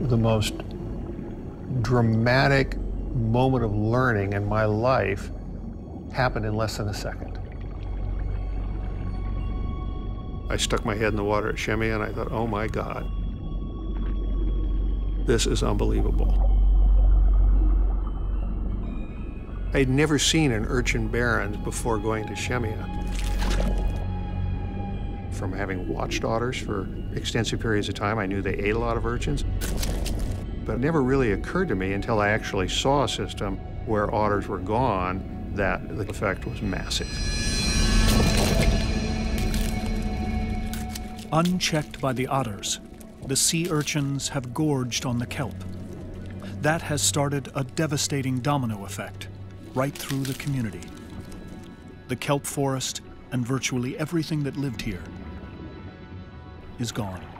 the most dramatic moment of learning in my life happened in less than a second. I stuck my head in the water at Shemya and I thought, oh my God, this is unbelievable. I had never seen an urchin barrens before going to Shemya. From having watched otters for extensive periods of time, I knew they ate a lot of urchins. But it never really occurred to me until I actually saw a system where otters were gone that the effect was massive. Unchecked by the otters, the sea urchins have gorged on the kelp. That has started a devastating domino effect right through the community. The kelp forest and virtually everything that lived here is gone.